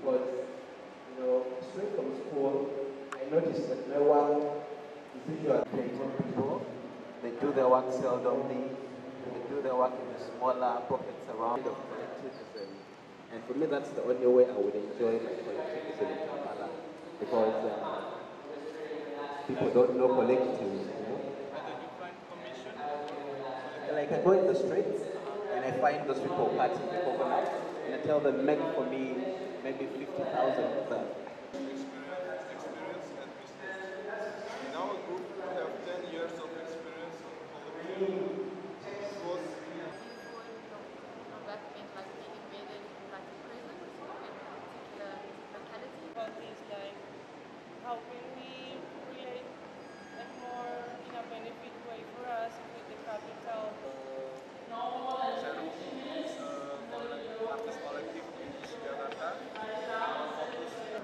because, you know, straight from school, I noticed that no one is usually creative people. They do their work seldomly. They do their work in the smaller pockets around of collectivism. And for me, that's the only way I would enjoy my collectivism in Kampala. Because uh, people don't know collectives, you know. Like I go in the streets and I find those people cutting coconuts and I tell them make for me maybe 50,000 of them. In our group, we have 10 years of experience on collective. It was that meant like being embedded in like a prison or something, in a particular locality. about is like how can we create a more in a benefit way for us with the capital. Seru uh, artis kolektif di Jakarta. Fokus uh,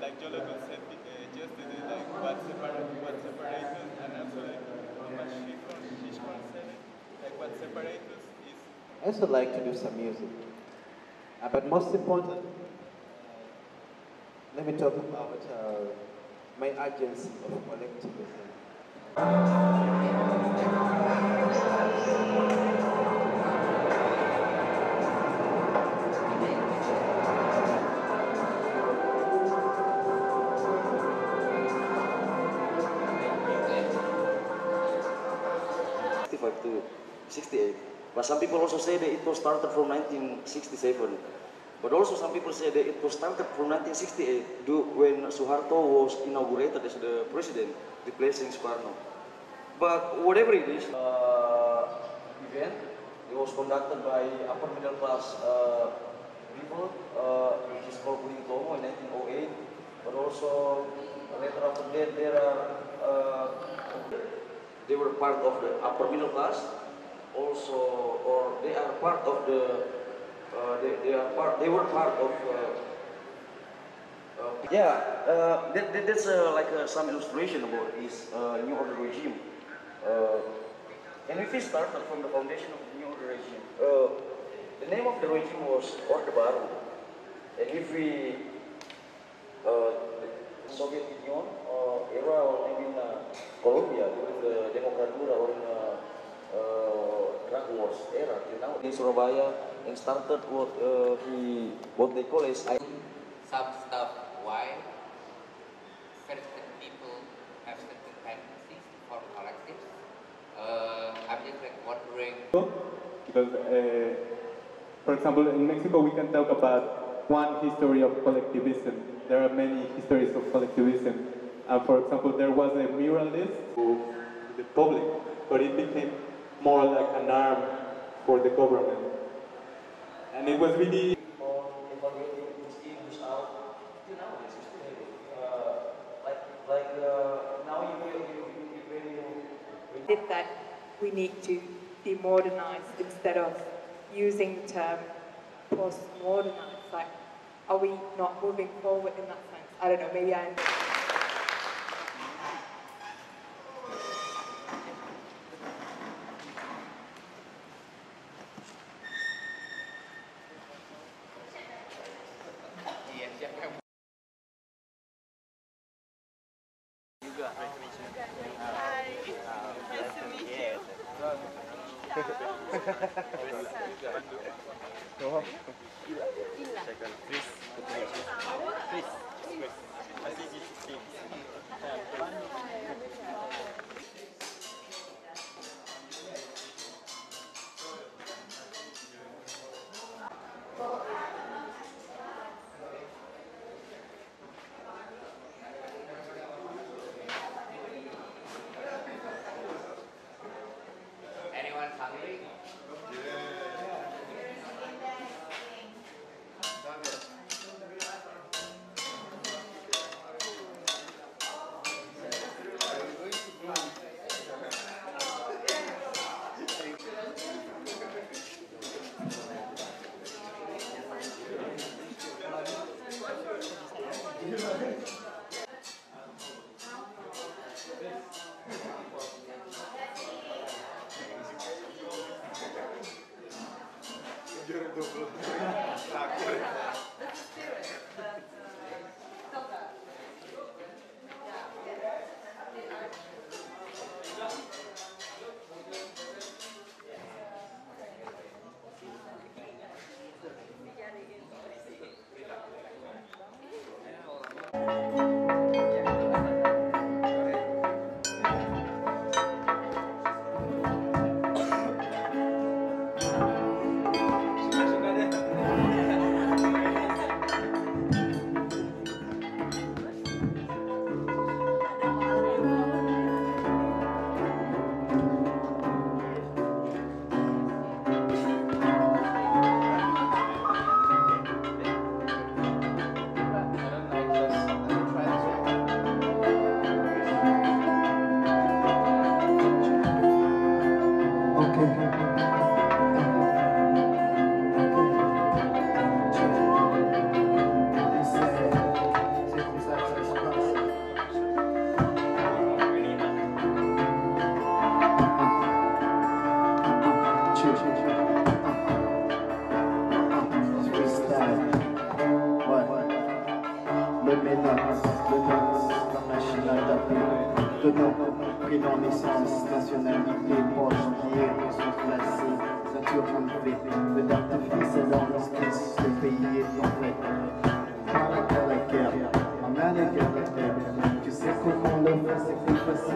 like Jolagan said uh, yesterday, like what separate what separate us and also like what Shikon Shishkon said it, like what separate us is I also like to do some music. Uh, but most important, let me talk about uh, my agency of collectivism. to 68. But some people also say that it was started from 1967. But also some people say that it was started from 1968 do, when Suharto was inaugurated as the president, replacing Sukarno. But whatever it is, uh, event, it was conducted by upper middle class uh, people, uh, which is called Kuning Tomo in 1908. But also later after that, there are uh, they were part of the upper middle class also or they are part of the uh, they, they are part they were part of uh, uh, yeah uh, that, that, that's uh, like uh, some illustration about this uh, new order regime. Uh, and if we started from the foundation of the new order regime? Uh, the name of the regime was Orde Baru. And if we uh, Soviet Union or era or maybe in uh, Colombia during the Democratura or in uh, drug wars era till now in Surabaya and started what uh, he what they call is I some stuff why certain people have certain tendencies to form collectives. Uh, I'm just like wondering because, uh, for example, in Mexico we can talk about one history of collectivism. There are many histories of collectivism. And for example, there was a muralist to the public, but it became more like an arm for the government. And it was really If that we need to be modernized instead of using the term post-modernized. Like, are we not moving forward in that sense? I don't know, maybe I'm... Oha. Fris. Fris. Fris. Fris.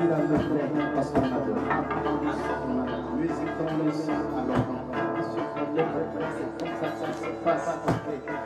dans le frère parce qu'on a de Musique le sang, alors, ça ça.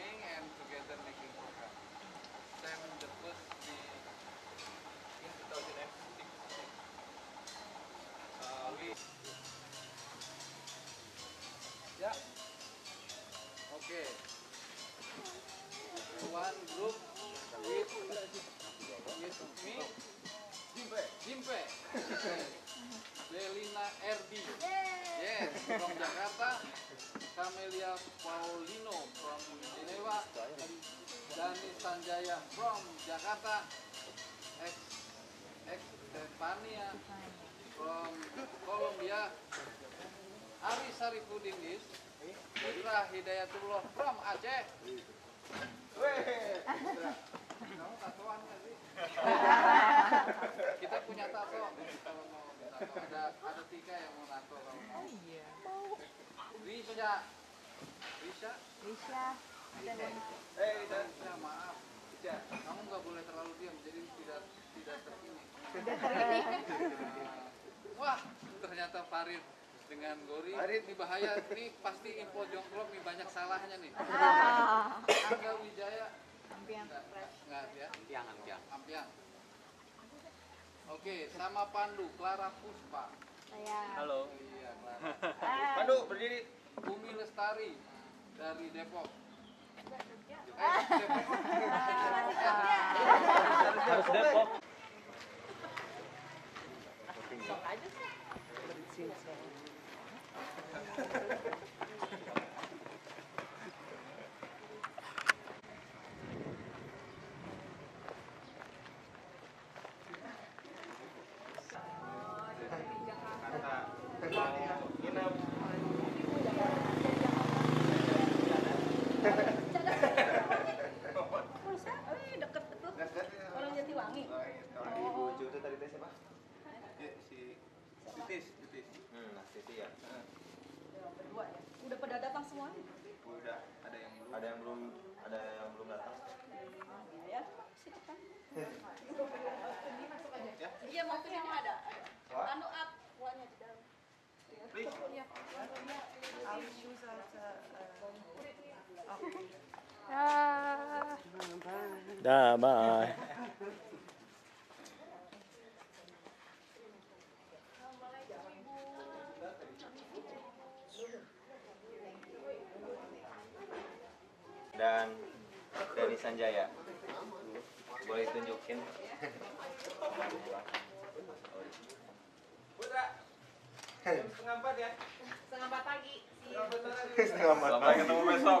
farming and together making program. 2016. Uh, we yeah. Okay. One group with with. Jimpe. Jimpe. Lelina RD. Yes, from Jakarta. Camelia Paulino from Dani Sanjaya from Jakarta, Ex, Ex Stefania from Colombia, Ari Sarifudin is, Indra Hidayatullah from Aceh. Kamu tatoan nggak sih? Kita punya tato. Kalau mau tato ada ada tiga yang mau tato kalau mau. Iya. Risha. Risha. Risha. Eh, Risha, maaf. Kamu nggak boleh terlalu diam, jadi tidak tidak terkini. Wah, ternyata Farid dengan Gori ini bahaya. Ini pasti info jongklok nih banyak salahnya nih. Ah. Angga Wijaya Ampiang Enggak, ya? Ampiang, ampiang. Ampiang. Oke, sama Pandu, Clara Puspa. Saya. Halo. Iya, Clara. Pandu, berdiri. Bumi Lestari dari Depok. Harus Depok. Sok aja sih. deket betul. Orang Jatiwangi. Ibu Cucu tadi teh siapa? Ya, si Titis, Titis. Hmm, nah Siti ya. Berdua ya. Udah pada datang semua nih. Udah, ada yang belum. Ada yang belum ada yang belum datang. Ya, situ kan. Ya. Iya, mau ke sini ada. ada. Anu up, kuahnya di dalam. Please. Iya. Ah. Dah, bye. Dan dari Sanjaya. Boleh tunjukin. Putra. Jam setengah empat ya. Setengah empat pagi. Setengah empat. Sampai ketemu besok.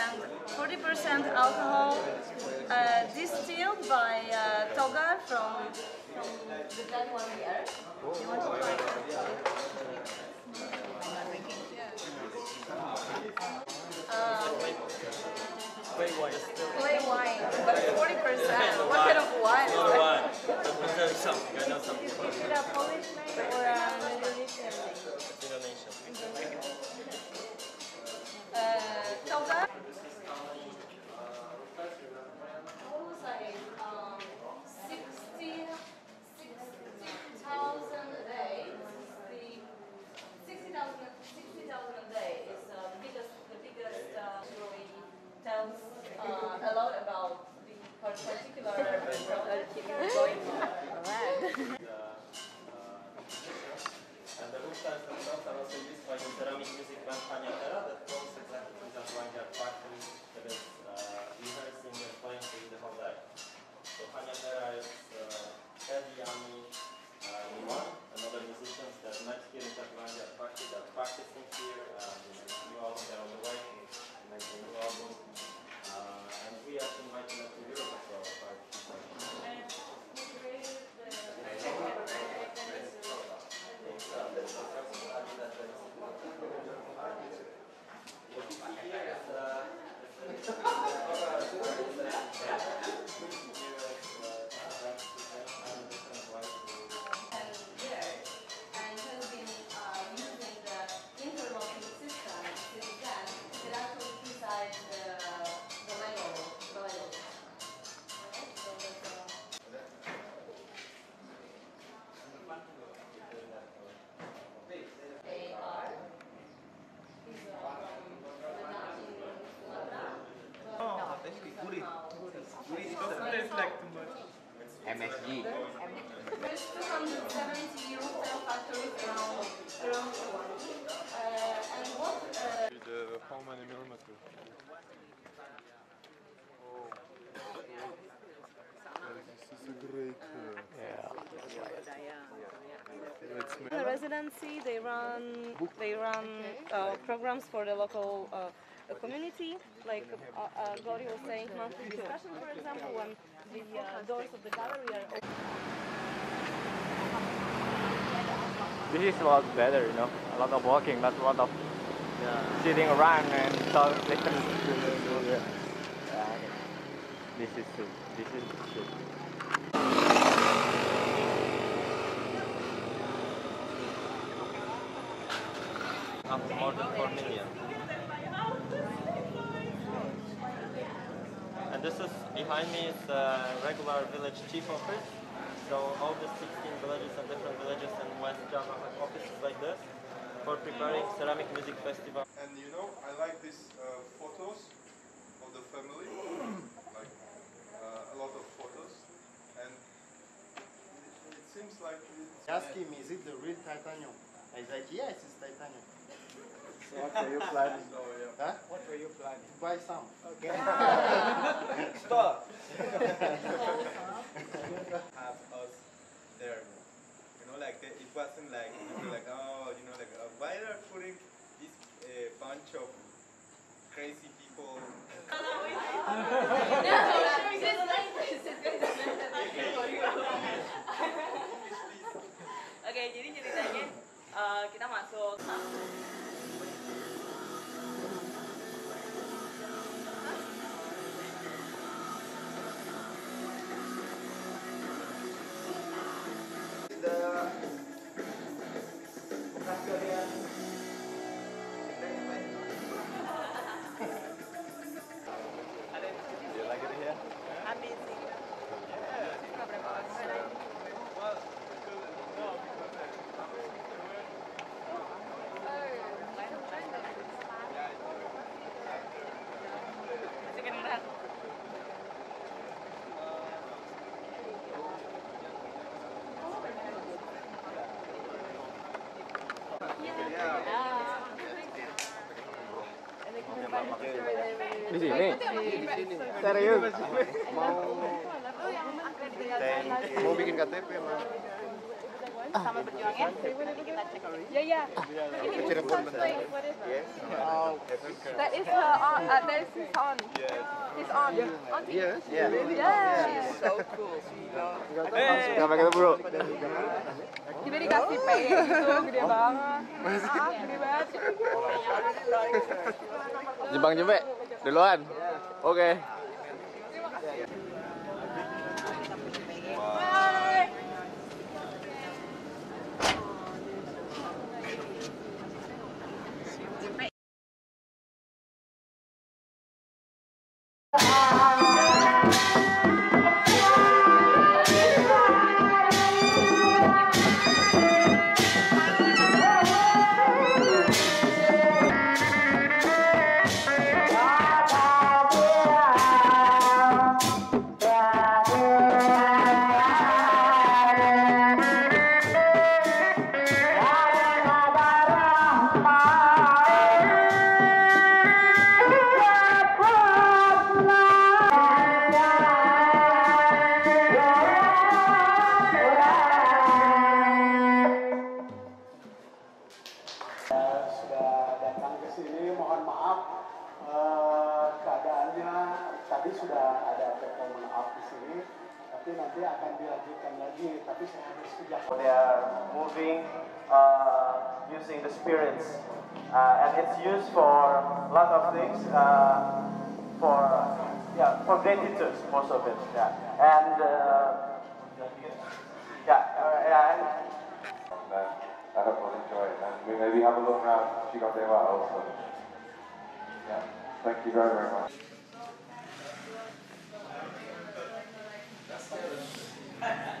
40% alcohol uh, distilled by uh, Toga from, from the that one here. You want to try Uh, Clay wine. clay wine, but 40%. What kind of wine? wine. I know something. I know something. Is it a Polish name or an It's the residency they run they run uh, programs for the local uh, uh, community like uh, uh, Gori was saying monthly discussion for example when the uh, doors of the gallery are open This is a lot better, you know. A lot of walking, not a lot of sitting around and talk. listen to Yeah. This is true. This is Up more than 4 million. And this is, behind me is the regular village chief office. So all the 16 villages and different villages in West Java have offices like this for preparing ceramic music festival. And you know, I like these uh, photos of the family, like uh, a lot of photos, and it, it seems like it's Ask him, is it the real titanium? He's like, yes, it's titanium. So what were you planning? Huh? What were you planning? To buy some. Okay. Stop. have us there. You know, like they, it wasn't like you know, like oh, you know, like uh, why they're putting this uh, bunch of crazy people. Oke, jadi ceritanya eh, kita masuk. Di sini. Serius. Mau mau bikin KTP emang. Sama perjuangan, nanti kita cek. Ya ya. Ke Cirebon bentar. Yes. Oh, That is her aunt. Uh, that is his son. Yes. His aunt. Auntie. Yes. Yeah. Yeah. So cool. Sampai ketemu bro. Kita dikasih pe gitu, gede banget. Maaf, gede banget. Jepang Jembe, Được luôn. Ok. Using the spirits, uh, and it's used for a lot of things. Uh, for yeah, for gratitude, most of it. Yeah, and uh, yeah, uh, yeah. And, I hope you'll enjoy it. And we maybe have a look around Cigondewa also. Yeah. Thank you very, very much. On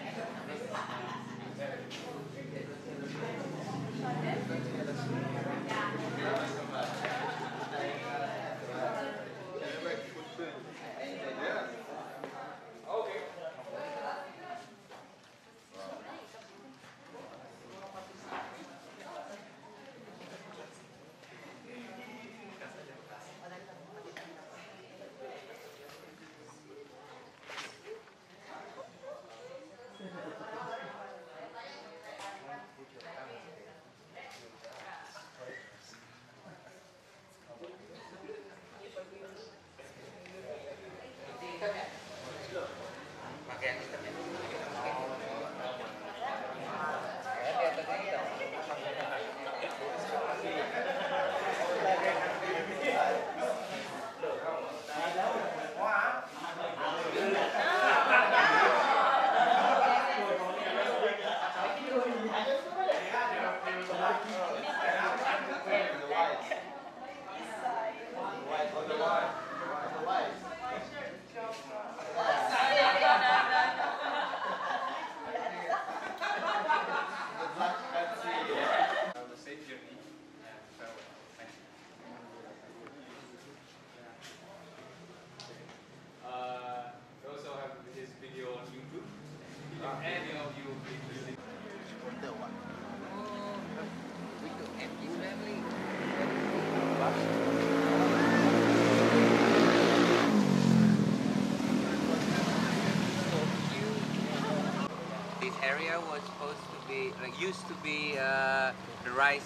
area was supposed to be, like, used to be uh, the rice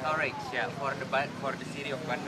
storage, yeah, for the for the city of Bandung.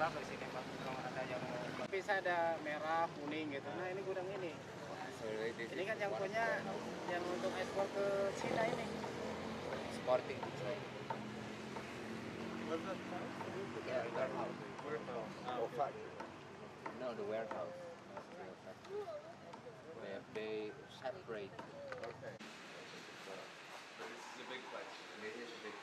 in the city. There's someone qui sait pas. biasa ada merah, kuning gitu. Nah ini gudang ini. Ini kan yang punya yang untuk ekspor ke Cina ini. Sporting. Yeah, warehouse. Warehouse. No, the warehouse. They, they separate. Okay. But this is a big question. This is a big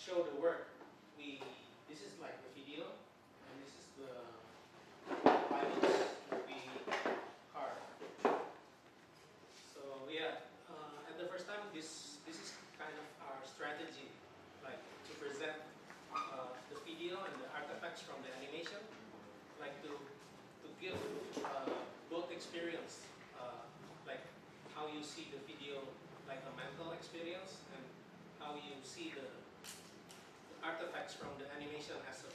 show the work, we this is like the video, and this is the files we carved. So yeah, uh, at the first time, this this is kind of our strategy, like to present uh, the video and the artifacts from the animation, like to to give uh, both experience, uh, like how you see the video, like a mental experience, and how you see the artifacts from the animation as a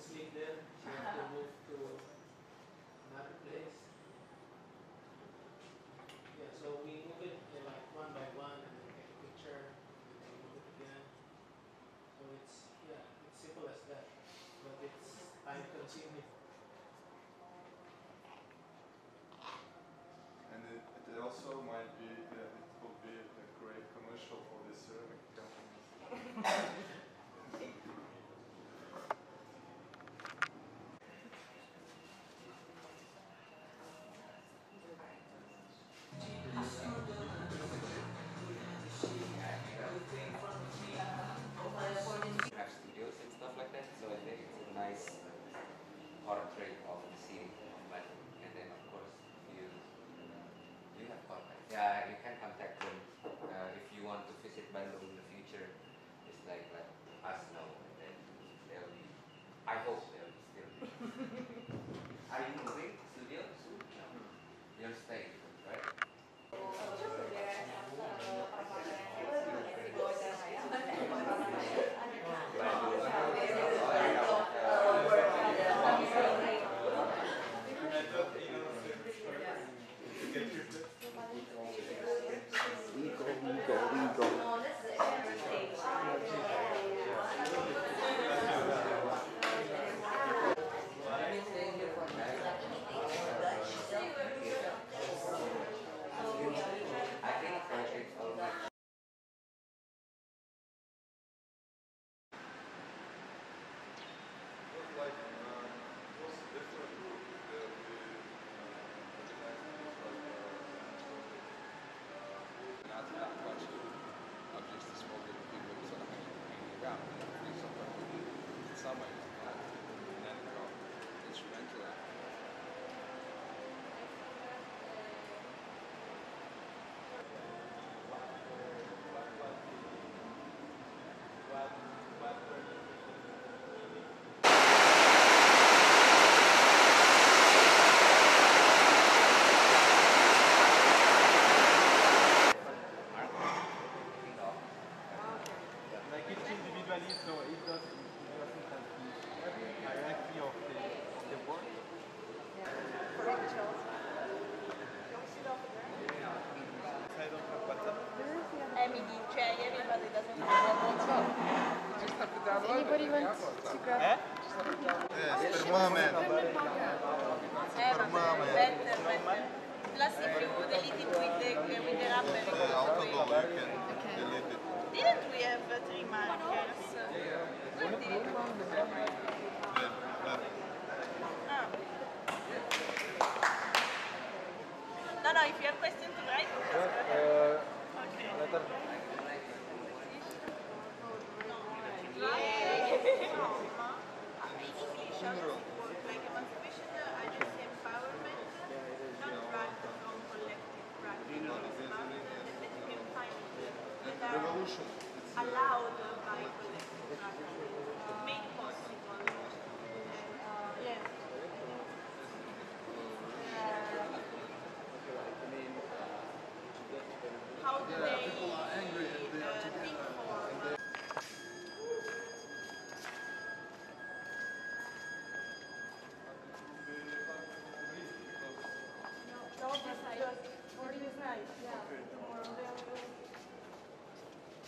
condensates there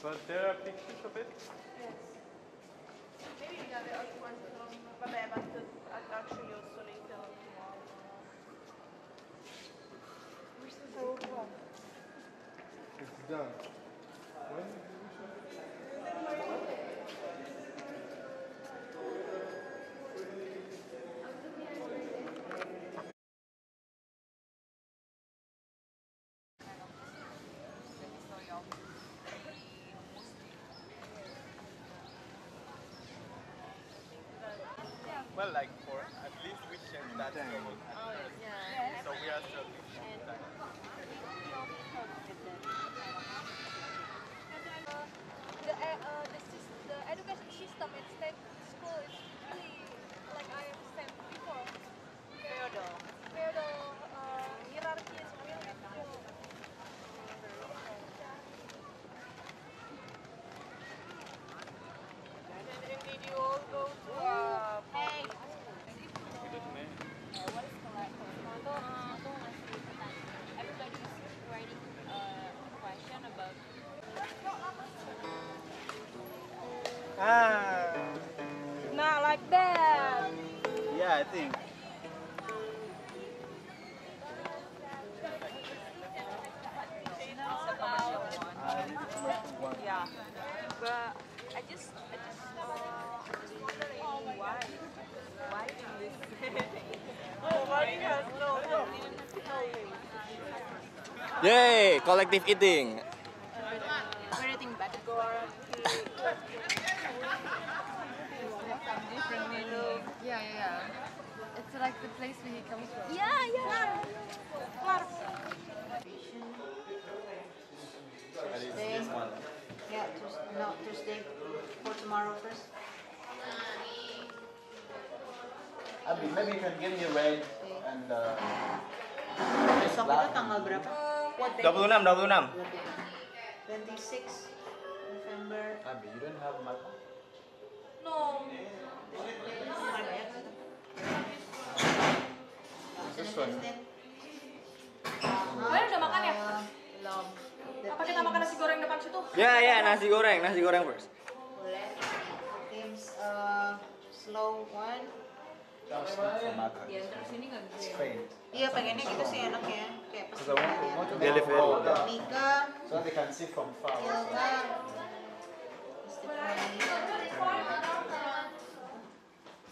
But there are pictures of it? Yes. Maybe the other ones from Babeba, but actually also later on tomorrow. Which is our It's done. well, like for at least we share that level. So we are struggling. The, uh, the, the education system is like Collective eating. 26, 26. 26 November. Abi, you don't have maca? No. Ada ya? This one. Kalian udah makan ya? Belum. Apa kita makan nasi goreng depan situ? Ya, ya, nasi goreng, nasi goreng first. Boleh. Teams uh, slow one. Maca. Yang terus ini nggak bisa. Iya pengennya gitu sih enaknya. Kayak Because I want to, want to Delivery. make a Mika, so they can see from far. Ilma, Stefani,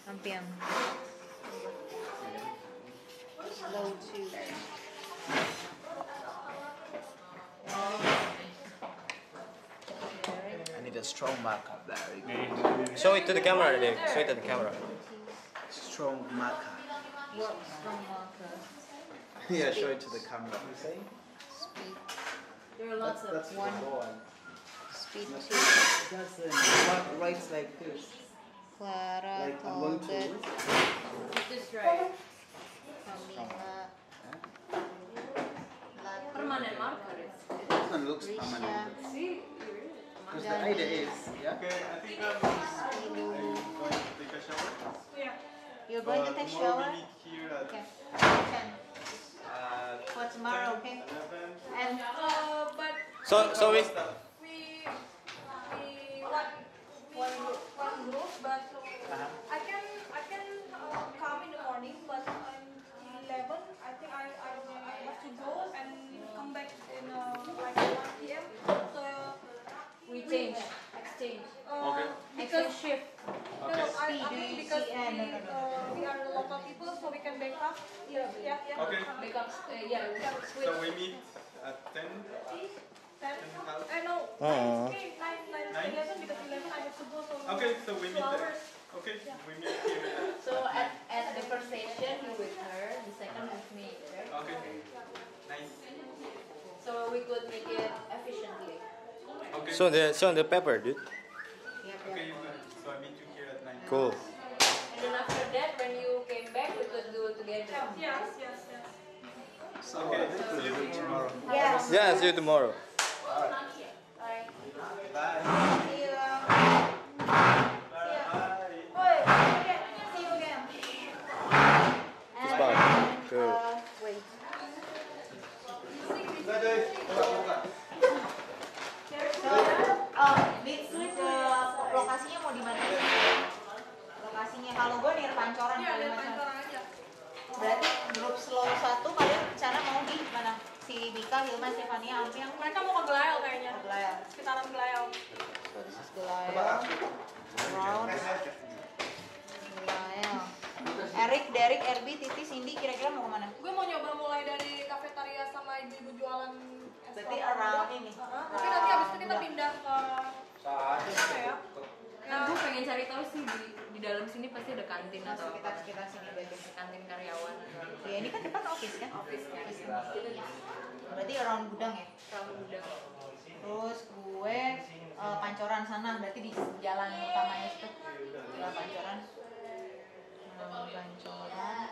Ampiang. Slow two. I need a strong maca. Very good. Show it to the camera, Dave. Show it to the camera. Strong maca. What strong marker? Yeah, show it to the camera. you Speed. There are lots That's, that's of the one. one. Speed Not- two. Doesn't. What writes like this? Clara Like I'm going to. it. This right. Camilla. Permanent marker. This one looks permanent. See, Because the idea is, yeah. Okay, I think I'm going to take a shower. Yeah. You're going to take tomorrow shower? we meet here at Okay. Ten. uh, For tomorrow, okay? 11. And Uh, but So, so we, we we 兄弟兄弟版本儿的 Hilma, Stefania, Ampi yang Mereka mau ke Gelael kayaknya. Gelael. Sekitaran is Gelael. Round. Gelael. Erik, Derek, Erbi, Titi, Cindy kira-kira mau ke mana? Gue mau nyoba mulai dari kafetaria sama ibu-ibu jualan Berarti around ini. Heeh, Tapi nanti abis itu kita pindah ke gue pengen cari tahu sih di, di dalam sini pasti ada kantin Nah, atau sekitar sekitar sini berarti. kantin karyawan. Ya ini kan depan office kan? Office kan. Berarti around gudang ya? Ramu gudang. Terus gue eh, pancoran sana berarti di jalan utamanya itu. Jalan pancoran. Jalan pancoran.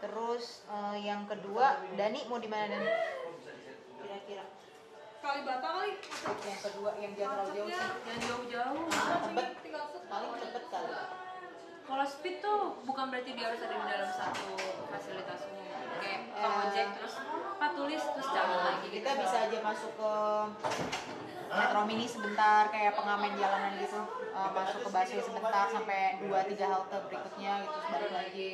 Terus eh, yang kedua Dani mau di mana Dani? Kira-kira. Kalibata kali. Yang kedua yang jangan terlalu jauh sih. Jangan jauh-jauh. Tinggal set. Paling cepet kali. Kalau speed tuh bukan berarti dia harus ada di dalam satu fasilitas umum. Kayak kalau Eh. ojek terus apa tulis terus jalan lagi gitu. Kita bisa aja masuk ke metro mini sebentar kayak pengamen jalanan gitu Eh, masuk ke busway sebentar sampai dua tiga halte berikutnya gitu balik lagi